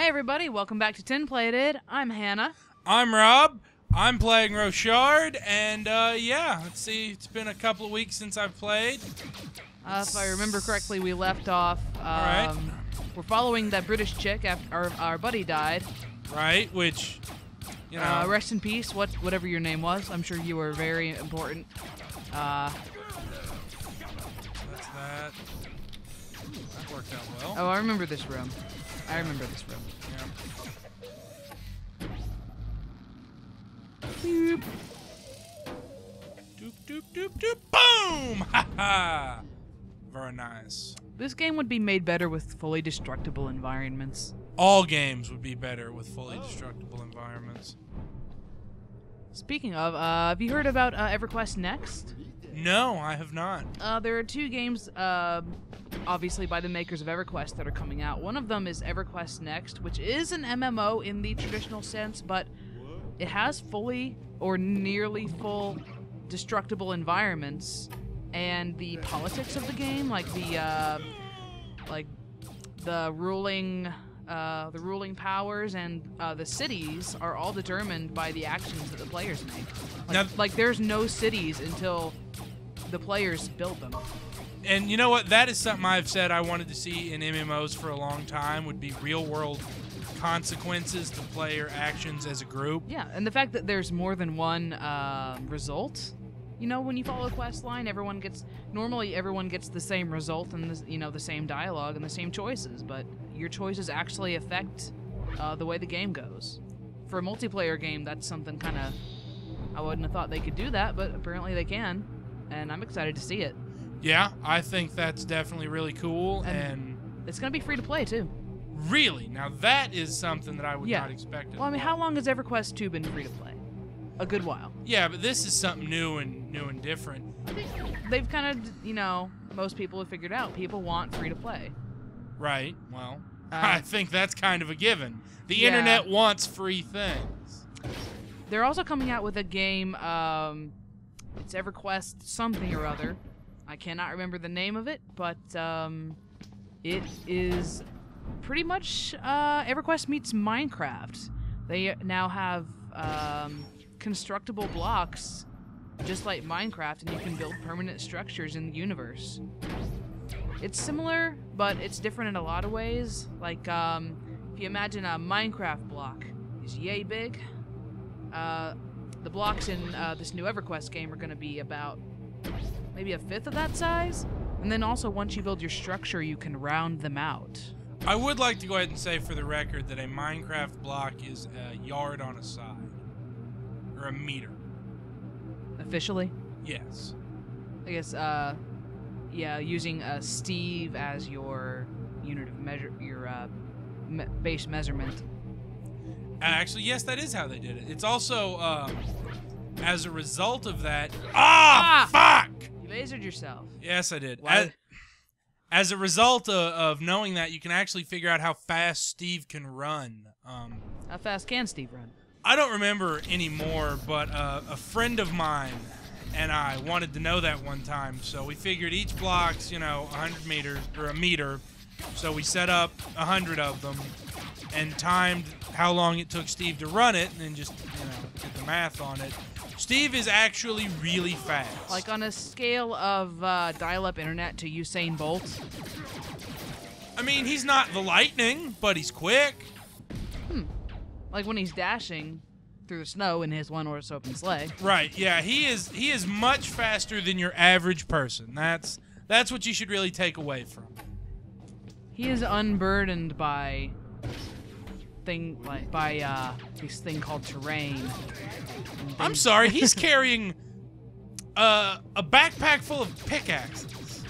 Hey everybody, welcome back to Tin Plated. I'm Hannah. I'm Robb. I'm playing Rochard, and uh, yeah, let's see. It's been a couple of weeks since I've played. Uh, if I remember correctly, we left off. Um, right. We're following that British chick after our, our buddy died. Right, which, you know, Uh, rest in peace, what whatever your name was. I'm sure you were very important. Uh, that's that. That worked out well. oh, I remember this room. I remember this room. Yeah. Boop. Doop doop doop doop. Boom! Ha ha! Very nice. This game would be made better with fully destructible environments. All games would be better with fully destructible environments. Speaking of, uh, have you heard about uh, EverQuest Next? No, I have not. Uh, there are two games, uh, obviously by the makers of EverQuest, that are coming out. One of them is EverQuest Next, which is an MMO in the traditional sense, but it has fully or nearly full destructible environments, and the politics of the game, like the uh, like the ruling. Uh, the ruling powers and uh, the cities are all determined by the actions that the players make. Like, Now- like there's no cities until the players build them. And you know what? That is something I've said I wanted to see in MMOs for a long time. Would be real world consequences to player actions as a group. Yeah, and the fact that there's more than one uh, result. You know, when you follow a quest line, everyone gets normally everyone gets the same result and the, you know the same dialogue and the same choices, but your choices actually affect uh, the way the game goes. For a multiplayer game, that's something kind of I wouldn't have thought they could do that, but apparently they can, and I'm excited to see it. Yeah, I think that's definitely really cool. And- And, It's gonna be free to play too. really, now that is something that I would Yeah. not expect. Well, I mean, how long has EverQuest 2 been free to play? A good while. Yeah, but this is something new and new and different. I think they've kind of, you know, most people have figured out people want free to play. Right. Well, Uh, I think that's kind of a given. The yeah. internet wants free things. They're also coming out with a game. Um, it's EverQuest something or other. I cannot remember the name of it, but um, it is pretty much uh, EverQuest meets Minecraft. They now have um, constructible blocks, just like Minecraft, and you can build permanent structures in the universe. It's similar, but it's different in a lot of ways. Like, um, if you imagine a Minecraft block is yay big, uh, the blocks in uh, this new EverQuest game are going to be about maybe a fifth of that size. And then also, once you build your structure, you can round them out. I would like to go ahead and say for the record that a Minecraft block is a yard on a side, or a meter. Officially, Yes. I guess, uh, yeah, using uh, Steve as your unit of measure, your uh, me- base measurement. Actually, yes, that is how they did it. It's also um, as a result of that. Ah, fuck! You lasered yourself. Yes, I did. As, as a result of, of knowing that, you can actually figure out how fast Steve can run. Um, How fast can Steve run? I don't remember anymore, but uh, a friend of mine and I wanted to know that one time. So we figured each block's, you know, 100 meters or a meter. So we set up 100 of them and timed how long it took Steve to run it and then just, you know, did the math on it. Steve is actually really fast. Like on a scale of uh, dial-up internet to Usain Bolt. I mean, he's not the lightning, but he's quick. Hmm. Like when he's dashing through the snow in his one-horse open sleigh. Right. Yeah, he is he is much faster than your average person. That's that's what you should really take away from. He is unburdened by thing like by uh this thing called terrain. I'm sorry, he's carrying uh, a backpack full of pickaxes.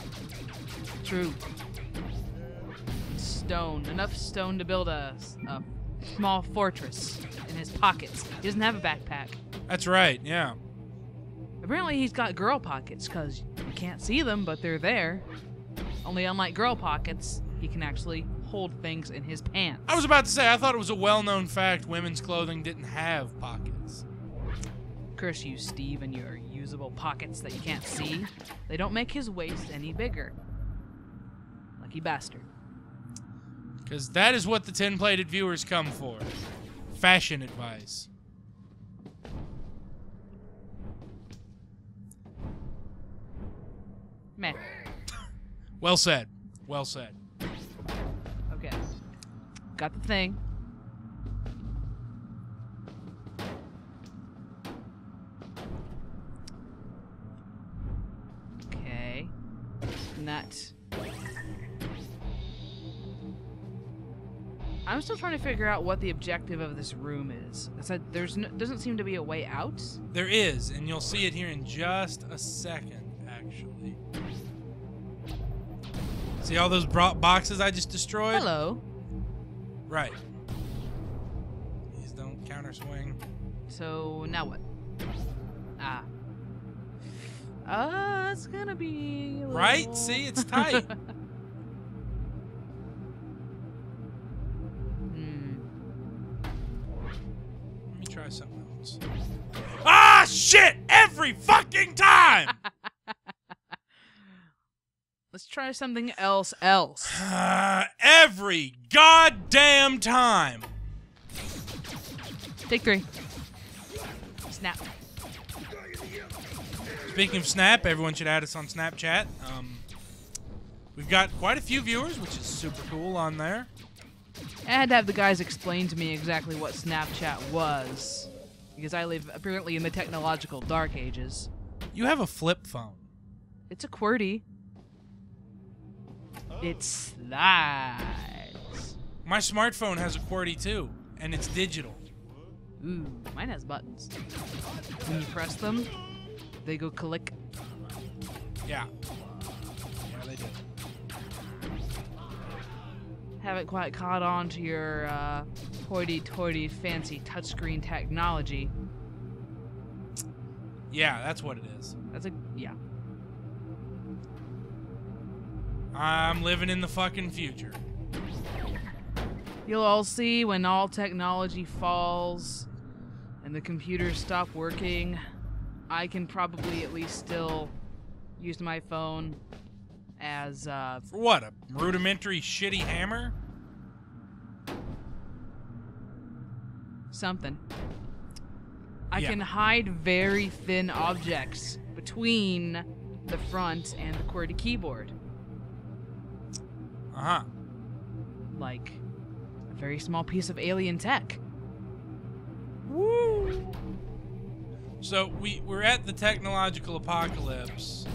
True. Stone, enough stone to build a, a small fortress in his pockets. He doesn't have a backpack. That's right. Yeah. Apparently, he's got girl pockets because you can't see them, but they're there. Only unlike girl pockets, he can actually hold things in his pants. I was about to say I thought it was a well-known fact women's clothing didn't have pockets. Curse you, Steve, and your usable pockets that you can't see. They don't make his waist any bigger. Lucky bastard. Because that is what the Tin Plated viewers come for fashion advice. Meh. Well said. Well said. Got the thing. Okay. And that. I'm still trying to figure out what the objective of this room is. I said there's no, doesn't seem to be a way out. There is, and you'll see it here in just a second, actually. See all those boxes I just destroyed? Hello. Right. Please don't counter swing. So now what? Ah. Uh, it's gonna be a Right? See, it's tight. Hmm. Let me try something else. Ah, shit! Every fucking time! Let's try something else. Else. Ah, every goddamn time! Take three. Snap. Speaking of Snap, everyone should add us on Snapchat. Um, we've got quite a few viewers, which is super cool on there. I had to have the guys explain to me exactly what Snapchat was, because I live apparently in the technological dark ages. You have a flip phone. It's a QWERTY. It slides. My smartphone has a QWERTY too, and it's digital. Ooh, mine has buttons. When you press them, they go click. Yeah. Yeah, they do. Haven't quite caught on to your uh, hoity-toity fancy touchscreen technology. Yeah, that's what it is. That's a yeah. I'm living in the fucking future. You'll all see when all technology falls and the computers stop working. I can probably at least still use my phone as uh, For what? A rudimentary shitty hammer? something. I Yeah. can hide very thin objects between the front and the QWERTY keyboard, Uh huh. like a very small piece of alien tech. Woo! So we we're at the technological apocalypse,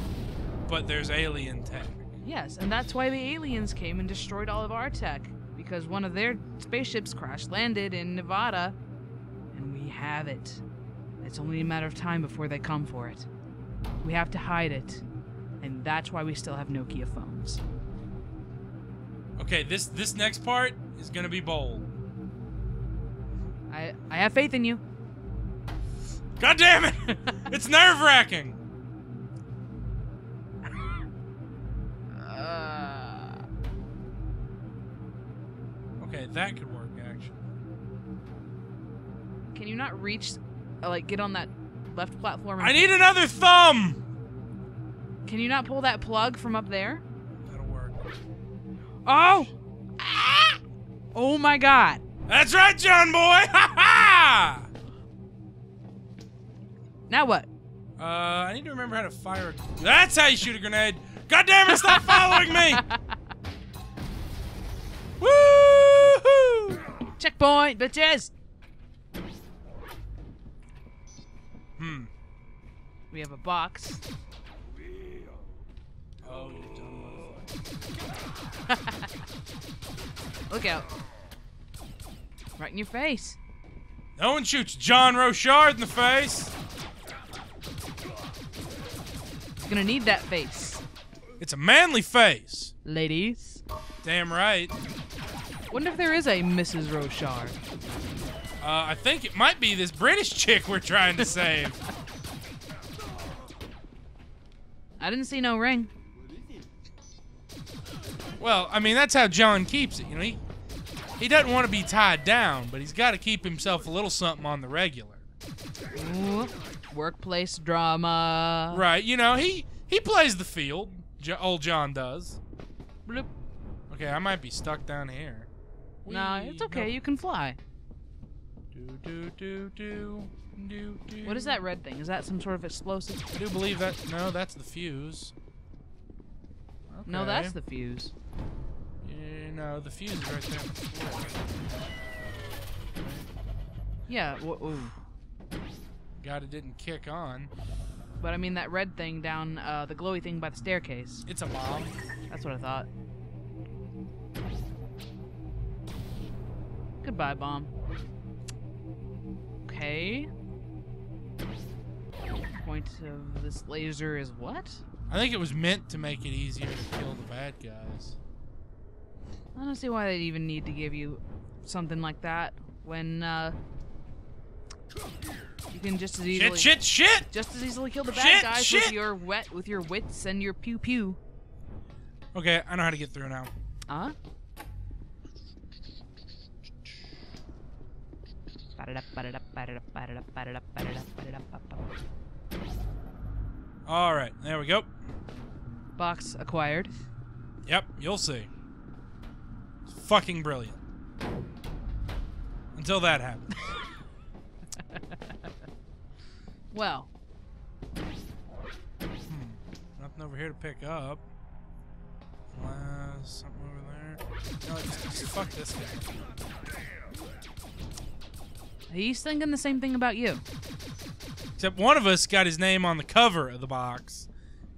but there's alien tech. Yes, and that's why the aliens came and destroyed all of our tech. Because one of their spaceships crash landed in Nevada, and we have it. It's only a matter of time before they come for it. We have to hide it, and that's why we still have Nokia phones. Okay, this this next part is gonna be bold. I I have faith in you. God damn it! it's nerve wracking. Uh, Okay, that could work actually. can you not reach, uh, like, get on that left platform? and- I need another thumb. Can you not pull that plug from up there? That'll work. Oh! Ah! Oh my god! That's right, John boy. Ha ha! Now what? Uh, I need to remember how to fire. A... That's how you shoot a grenade. God damn it! Stop following me. Woohoo! Checkpoint, bitches! Hmm. We have a box. Oh, you dumb motherfucker. Look out. Right in your face. No one shoots John Rochard in the face. He's gonna need that face. It's a manly face. Ladies. Damn right. Wonder if there is a Mrs. Rochard. Uh, I think it might be this British chick we're trying to save. I didn't see no ring. Well, I mean that's how John keeps it. You know, he he doesn't want to be tied down, but he's got to keep himself a little something on the regular. Ooh, workplace drama. Right. You know, he he plays the field. Jo- old John does. Bloop. Okay, I might be stuck down here. No, it's okay. You can fly. Do do do do do do. What is that red thing? Is that some sort of explosive? I do believe that. No, that's the fuse. No, that's the fuse. Yeah, no, the fuse is right there. on the floor. Yeah. ooh. God, it didn't kick on. But I mean that red thing down, uh, the glowy thing by the staircase. It's a bomb. That's what I thought. Goodbye, bomb. Okay. Point of this laser is what? I think it was meant to make it easier to kill the bad guys. I don't see why they'd even need to give you something like that when uh, you can just as easily Shit! Shit! Shit! just as easily kill the bad Shit, guys shit. with your wet with your wits and your pew pew. Okay, I know how to get through now. Huh? All right, there we go. Box acquired. Yep, you'll see. It's fucking brilliant. Until that happens. Well, hmm. Nothing over here to pick up. Glass, something over there. No, just, just fuck this guy. he's thinking the same thing about you. Except one of us got his name on the cover of the box,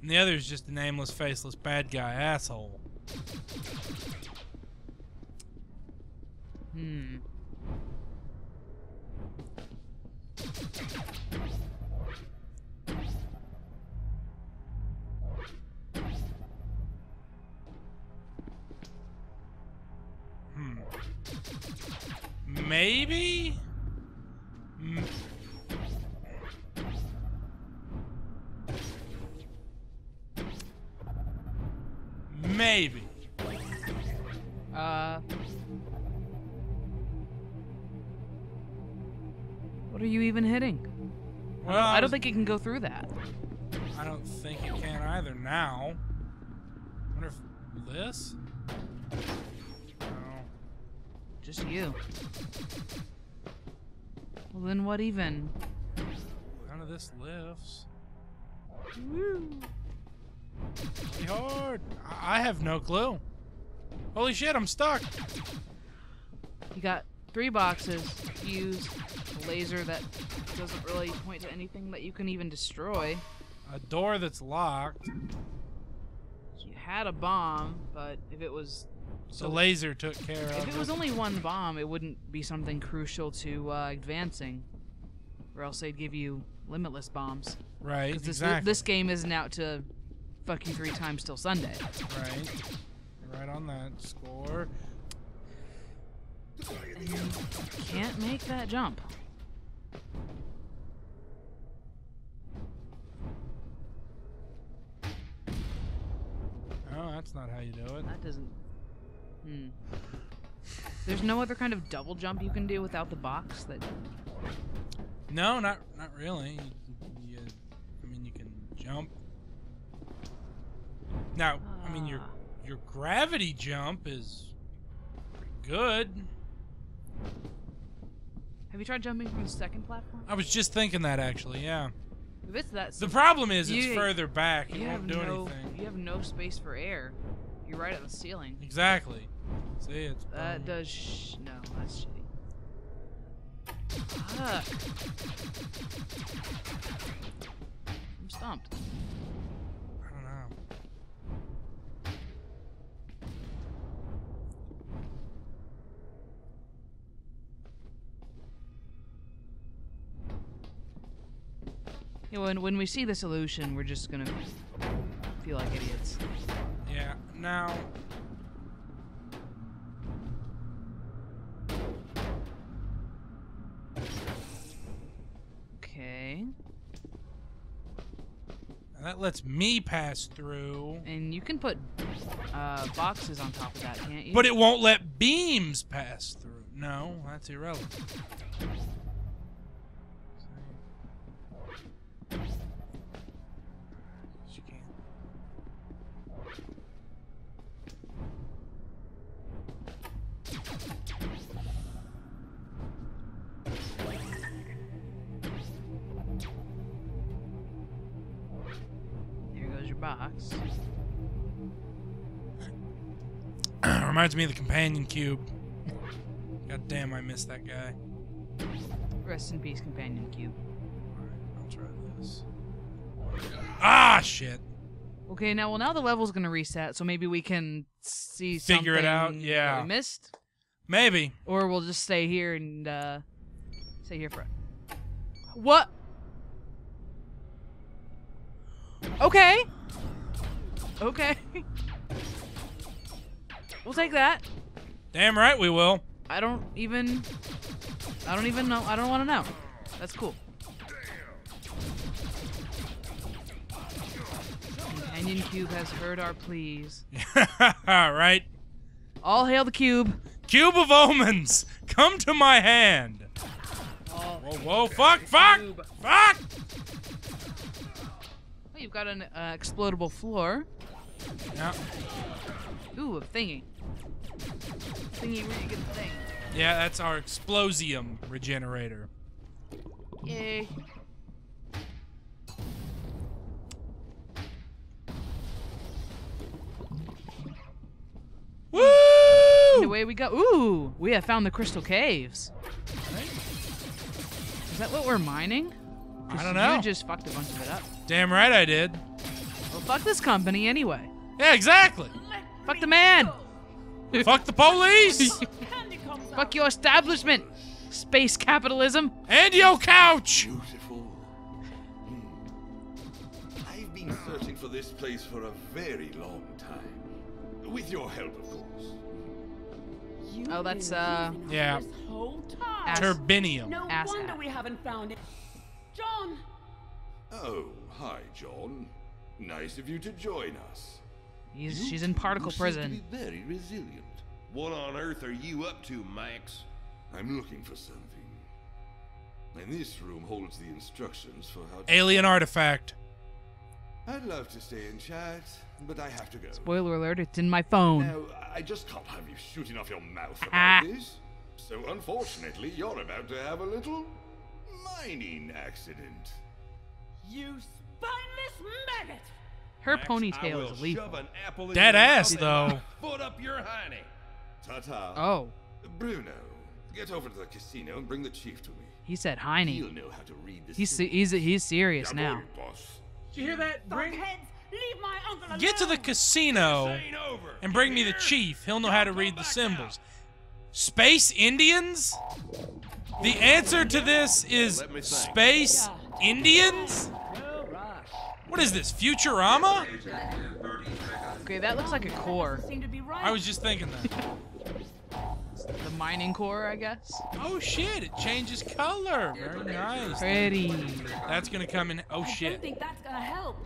and the other is just a nameless, faceless bad guy asshole. Hmm. Hmm. Maybe? M- Maybe. Uh. What are you even hitting? Well, I don't was- think it can go through that. I don't think it can either now. wonder if this? No. Just you. Well, then what even? None of this lifts. Pretty hard. I I have no clue. Holy shit, I'm stuck. You got three boxes, fuse, a laser that doesn't really point to anything that you can even destroy. A door that's locked. You had a bomb, but if it was The laser took care if of If it was only one bomb, it wouldn't be something crucial to uh, advancing, or else they'd give you limitless bombs. Right, this exactly. this game isn't out to fuck you three times till Sunday. Right. Right on that score. Can't make that jump. Oh, that's not how you do it. That doesn't. Hmm. There's no other kind of double jump you can do without the box. That No, not not really. You, you, I mean, you can jump. Now, I mean, your Ah. your gravity jump is good. Have you tried jumping from the second platform? I was just thinking that actually. Yeah. If it's that, The problem is it's further back. It you won't do no, anything. you have no space for air. You're right at the ceiling. Exactly. See, it's That does sh- no, that's shitty. Fuck. I'm stumped. Yeah, when when we see the solution, we're just gonna feel like idiots. Yeah. Now. Okay. That lets me pass through, And you can put uh, boxes on top of that, can't you? but it won't let beams pass through. No, that's irrelevant. Reminds me of the companion cube. God damn, I missed that guy. Rest in peace, companion cube. Alright, I'll try this. Ah, shit. Okay, now well now the level's gonna reset, so maybe we can see Figure it out, yeah. we missed, Maybe. or we'll just stay here and uh, stay here for. What? Okay. Okay. we'll take that. Damn right we will. I don't even. I don't even know. I don't want to know. That's cool. Companion Cube has heard our pleas. right. All hail the cube. Cube of Omens, come to my hand. Whoa, whoa, fuck, fuck, fuck! Oh, you've got an uh, explodable floor. Yeah, Ooh, a thingy. Thingy where you get the thing. yeah, that's our explosium regenerator. Yay. Woo! And away we go. Ooh, we have found the crystal caves. Is that what we're mining? I don't know. You just fucked a bunch of it up. Damn right I did. Well, fuck this company anyway. Yeah, exactly. Fuck the man. Fuck the police Fuck your establishment. Space capitalism. and your couch. Beautiful. Hmm. I've been searching for this place for a very long time. With your help, of course. You've Oh, that's, uh, Yeah. Whole time. Turbonium. no ass wonder hat. we haven't found it. John, Oh, hi, John. Nice of you to join us. He's, You she's in particle seem to prison. be very resilient. What on earth are you up to, Max? I'm looking for something. And this room holds the instructions for how to... Alien artifact. I'd love to stay and chat, but I have to go. Spoiler alert, it's in my phone. Now, I just can't have you shooting off your mouth Ah. about this. So unfortunately, you're about to have a little mining accident. you spineless maggot! Her Max, I ponytail will is lethal. shove an apple in Dead your ass, mouth though. and Foot up your hiney. Ta-ta. Oh, Bruno, get over to the casino and bring the chief to me. he said He'll know how to read the He's he's he's serious Yeah, now. boy, boss. Did you hear that? Fuckheads, leave my uncle alone! Get to the casino This ain't over. and bring me the chief. He'll know how to read the symbols. Space Indians? The answer to this is Let me think. Space Indians? What is this, Futurama? Okay, that looks like a core. Seem to be right. I was just thinking that. The mining core, I guess. Oh shit, it changes color. Very nice. Pretty. That's gonna come in. Oh shit. I don't think that's gonna help.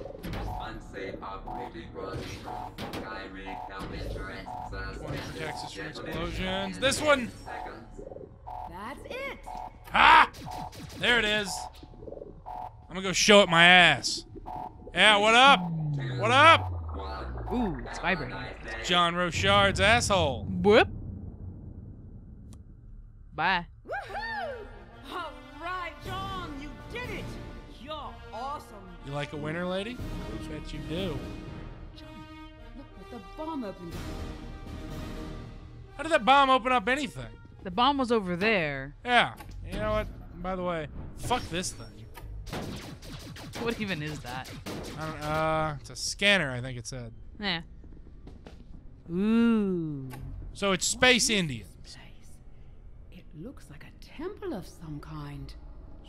Unsafe operating running. One protects us from explosions. This one. That's it. Ah! There it is. I'm gonna go show it my ass. Yeah, what up? What up? Ooh, it's vibrating. John Rochard's asshole. Whoop. Bye. Woohoo! All right, John, you did it. You're awesome. You like a winner, lady? I Bet you do. John, look what the bomb opened up. How did that bomb open up anything? The bomb was over there. Yeah. You know what? By the way, fuck this thing. What even is that? I don't, uh, it's a scanner, I think it said. Yeah. Ooh. So it's Space Indians. Place. It looks like a temple of some kind.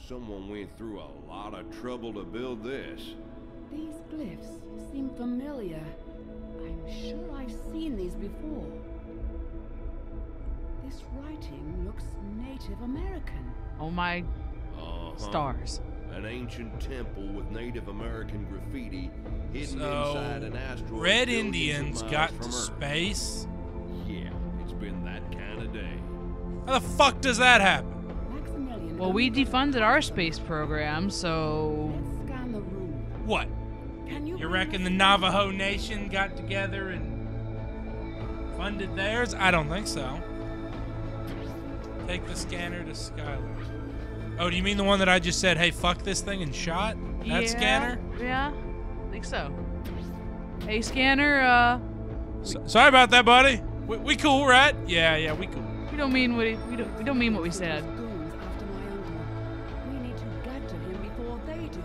Someone went through a lot of trouble to build this. These glyphs seem familiar. I'm sure I've seen these before. This writing looks Native American. Oh my Uh-huh. stars. An ancient temple with Native American graffiti hidden inside an So, asteroid. Red billions of Indians got from to Earth. space? Yeah, it's been that kind of day. How the fuck does that happen? Well, we defunded our space program, so Let's scan the room. What? Can you? You reckon the Navajo Nation got together and funded theirs? I don't think so. Take the scanner to Skylar. Oh, do you mean the one that I just said, hey, fuck this thing and shot? That yeah, scanner? Yeah, I think so. Hey, scanner. Uh, S- sorry about that, buddy. We, we cool, right? Yeah, yeah, we cool. we don't mean what we, we don't we don't mean what we said. Goons after my uncle. We need to get to him before they do.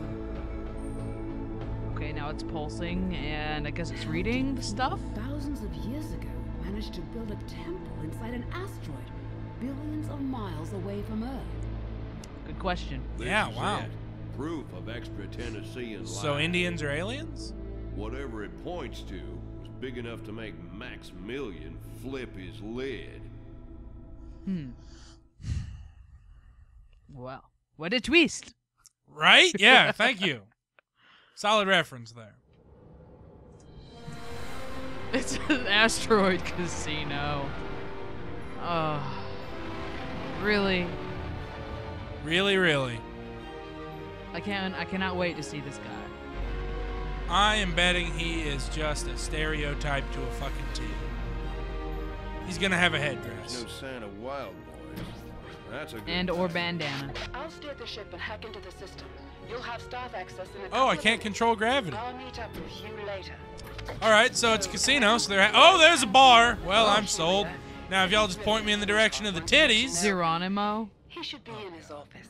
Okay, now it's pulsing, and I guess it's reading the stuff. Thousands of years ago, managed to build a temple inside an asteroid, billions of miles away from Earth. Good question. This Yeah, wow. it. Proof of extra Tennessean So. Indians are aliens? Whatever it points to is big enough to make Max Maximilian flip his lid. Hmm. Well, what a twist. Right? Yeah, thank you. Solid reference there. It's an asteroid casino. Oh, really? Really, really. I can't. I cannot wait to see this guy. I am betting he is just a stereotype to a fucking T. He's gonna have a There's headdress. no sign of wild boys. That's a good And or bandana. I'll steer the ship and hack into the system. You'll have staff access in a Oh, I can't control gravity. I'll meet up with you later. All right, so it's a casino. So they're ha- oh, there's a bar. Well, oh, I'm sold. Now, if y'all just point me in the direction of the titties, Geronimo. He should be in his office.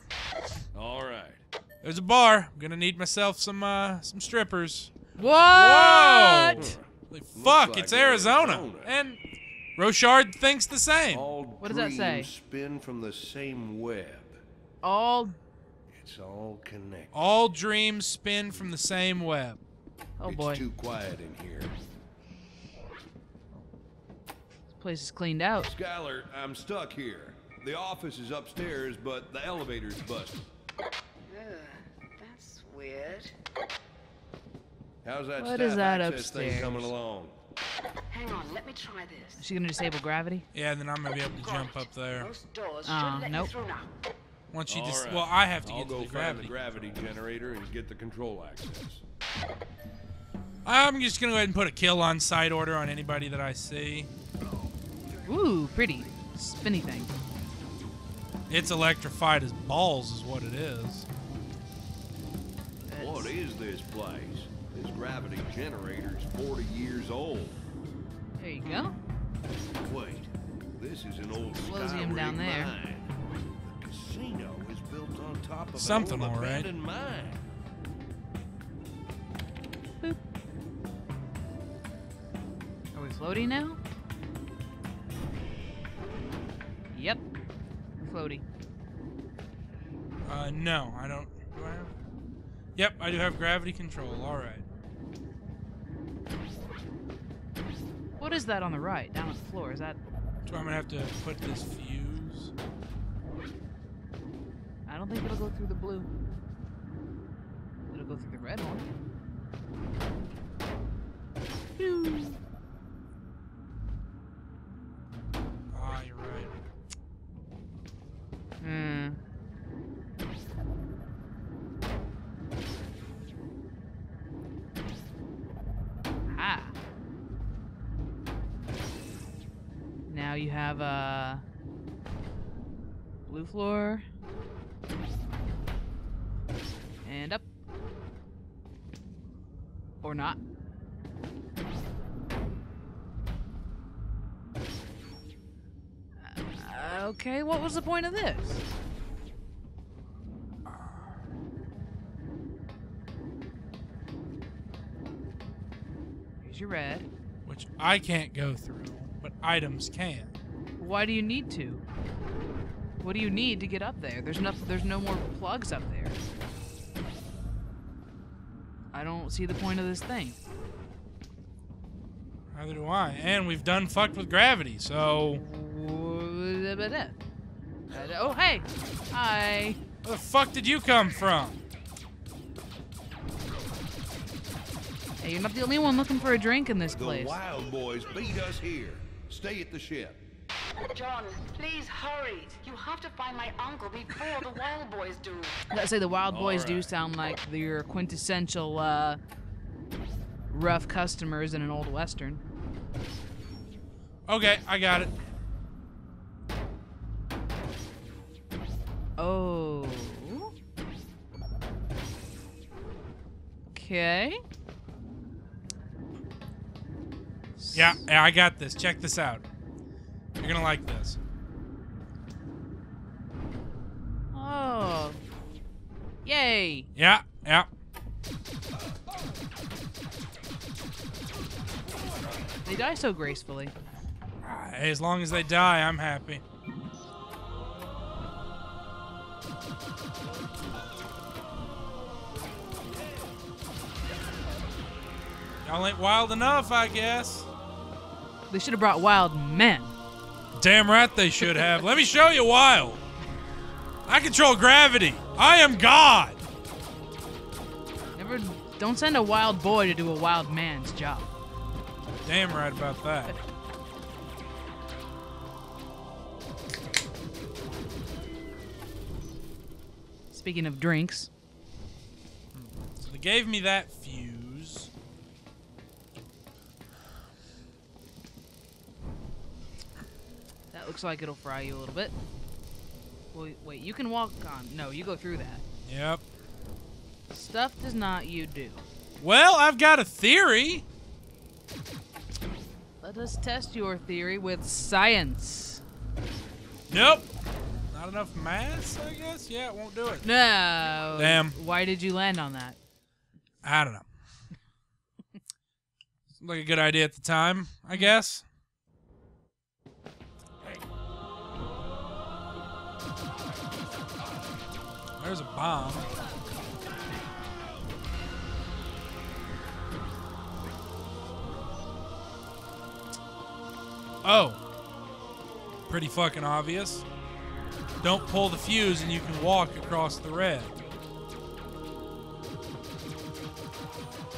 All right. there's a bar. I'm gonna need myself some uh some strippers. What? Holy fuck, like it's Arizona. Arizona. And Rochard thinks the same. All What does that say? dreams spin from the same web. All. It's all connected. All dreams spin from the same web. Oh it's boy, too quiet in here. this place is cleaned out. Skylar, I'm stuck here. The office is upstairs, but the elevator's busted. Ugh, that's weird. How's that What staff is that access thing coming along? Hang on, let me try this. Is she gonna disable gravity? Yeah, then I'm gonna be able to jump up there. Most doors Ah, should let nope. you through now. Once you All just right. well, I have to I'll get to go the find gravity. the gravity generator and get the control access. I'm just gonna go ahead and put a kill on side order on anybody that I see. Ooh, pretty spinny thing. It's electrified as balls, is what it is. What is this place? This gravity generator's 40 years old. There you go. Wait, this is an old Explosium sky down rig there. mine. The casino is built on top of Something, an old all right. abandoned mine. Are we floating now? We're. Uh, no, I don't. Do I have? Yep, I do have gravity control. All right. What is that on the right, down on the floor? Is that? So I'm gonna have to put this fuse. I don't think it'll go through the blue. It'll go through the red one. You have a blue floor. And up. Or not. Uh, okay, what was the point of this? Here's your red. Which I can't go through, items can. Why do you need to? What do you need to get up there? There's no, there's no more plugs up there. I don't see the point of this thing. Neither do I. And we've done fucked with gravity, so Oh, hey! Hi! where the fuck did you come from? Hey, you're not the only one looking for a drink in this place. The place. Wild Boys beat us here. Stay at the ship. John, please hurry. You have to find my uncle before the Wild Boys do. I gotta say, the Wild Boys do sound like your quintessential, uh, rough customers in an old western. Okay, I got it. Oh. Okay. Yeah, yeah, I got this. Check this out. You're gonna like this. Oh. Yay. Yeah, yeah. They die so gracefully. Ah, As long as they die, I'm happy. Y'all ain't wild enough, I guess. They should have brought wild men. Damn right they should have. Let me show you wild. I control gravity. I am God. Never. Don't send a wild boy to do a wild man's job. Damn right about that. Speaking of drinks, So they gave me that fuse. that looks like it'll fry you a little bit. Wait, wait, you can walk on. No, you go through that. Yep. Stuff does not you do. Well, I've got a theory. Let us test your theory with science. Nope. Not enough mass, I guess. Yeah, it won't do it. No. Damn. Why did you land on that? I don't know. Seemed like a good idea at the time, I guess. There's a bomb. Oh. Pretty fucking obvious. Don't pull the fuse and you can walk across the red.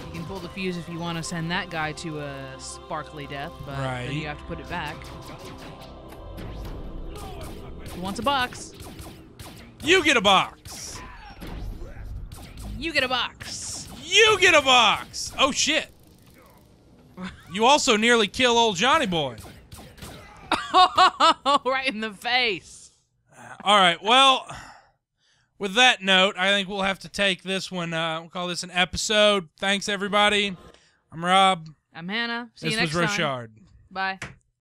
You can pull the fuse if you want to send that guy to a sparkly death, but Right. then you have to put it back. Who wants a box? You get a box. You get a box. You get a box. Oh shit. You also nearly kill old Johnny Boy. right in the face. All right. Well, with that note, I think we'll have to take this one. Uh, we'll call this an episode. Thanks everybody. I'm Robb. I'm Hannah. See this you next was time. Rochard. Bye.